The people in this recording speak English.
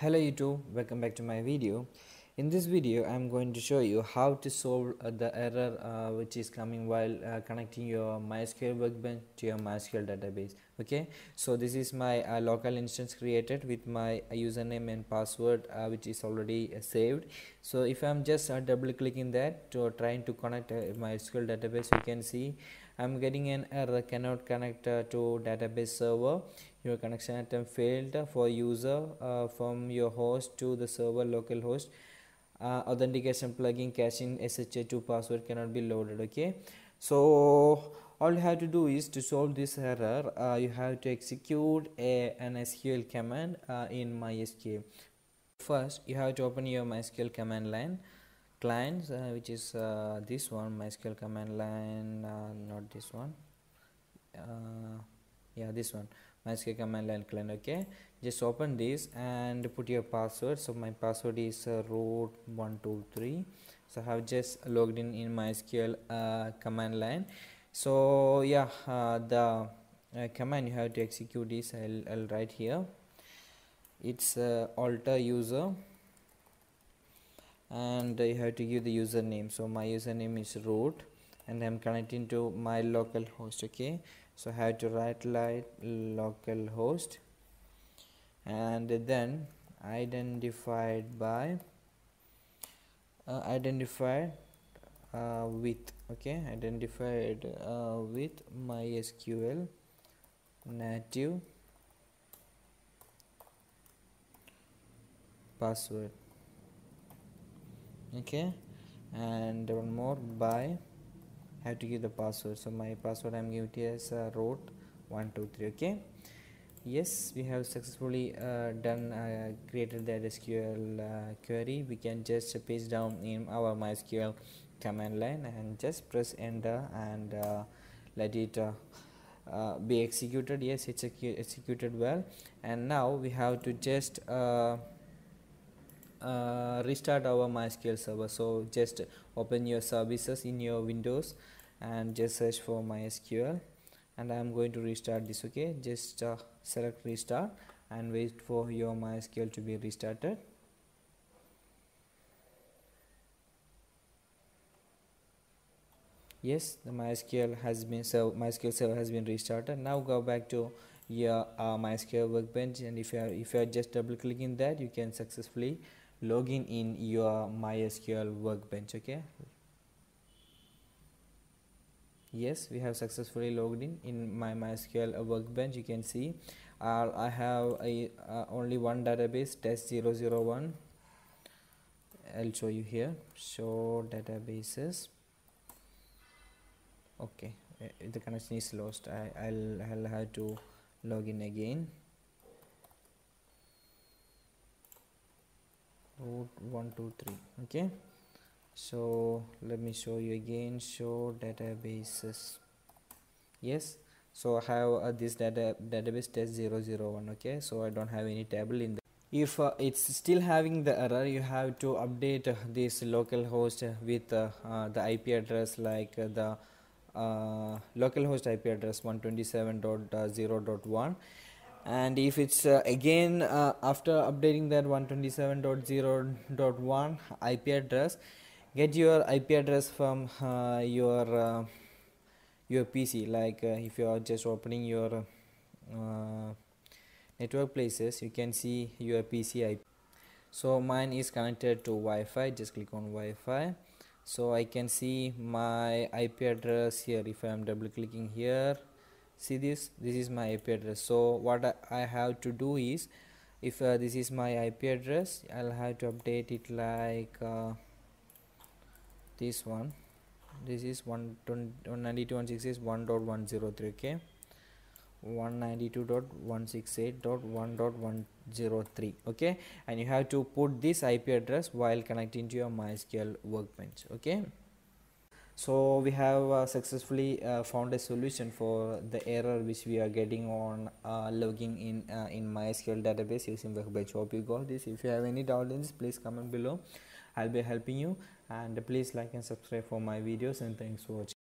hello youtube welcome back to my video. In this video i'm going to show you how to solve uh, the error uh, which is coming while uh, connecting your mysql workbench to your mysql database okay? So this is my uh, local instance created with my uh, username and password uh, which is already saved. So if i'm just double clicking that to trying to connect uh, mysql database you can see i'm getting an error cannot connect to database server your connection attempt failed for user uh, from your host to the server localhost uh, authentication plugin caching sha2 password cannot be loaded okay? So all you have to do is to solve this error. Uh, you have to execute a, an sql command uh, in mysql. First you have to open your mysql command line. Clients uh, which is uh, this one mysql command line not this one. Yeah this one mysql command line client okay? Just open this and put your password. So my password is uh, root 123 so i have just logged in in mysql uh, command line. So yeah uh, the uh, command you have to execute is I'll, I'll write here. It's uh, alter user. And you have to give the username. So my username is root and I'm connecting to my local host okay so I have to write like local host and then identified by uh, identified uh, with okay? Identified uh, with mysql native password okay? And one more by have to give the password. So my password i'm giving it as uh, root 123 okay? Yes we have successfully uh, done uh, created that sql uh, query. We can just paste down in our mysql command line and just press enter and uh, let it uh, uh, be executed. Yes it's executed well. And now we have to just uh, restart our mysql server. So just open your services in your windows and just search for mysql. And i'm going to restart this okay? Just uh, select restart and wait for your mysql to be restarted. Yes the mysql has been so mysql server has been restarted. Now go back to your uh, mysql workbench. And if you are if you are just double clicking that you can successfully login in your mysql workbench okay? Yes we have successfully logged in in my mysql workbench you can see. Uh, i have a uh, only one database test 001 i'll show you here. Show databases. Okay uh, the connection is lost. I, I'll, I'll have to log in again root 123 okay? So let me show you again. Show databases. Yes? So i have uh, this data database test 001 okay? So i don't have any table in the if uh, it's still having the error you have to update uh, this local host with uh, uh, the ip address like uh, the local host ip address 127.0.1 and if it's uh, again uh, after updating that 127.0.1 IP address get your IP address from uh, your uh, your PC like uh, if you are just opening your uh, network places you can see your PC IP so mine is connected to Wi-Fi. Just click on Wi-Fi. So I can see my IP address here. If I am double clicking here see this this is my ip address. So what i have to do is if uh, this is my ip address i'll have to update it like uh, this one. This is 192.168.1.103 okay? 192.168.1.103 okay? And you have to put this ip address while connecting to your mysql workbench okay so we have uh, successfully uh, found a solution for the error which we are getting on uh, logging in uh, in mysql database using workbench hope you got this. If you have any doubt in this please comment below. I'll be helping you. And please like and subscribe for my videos and thanks for watching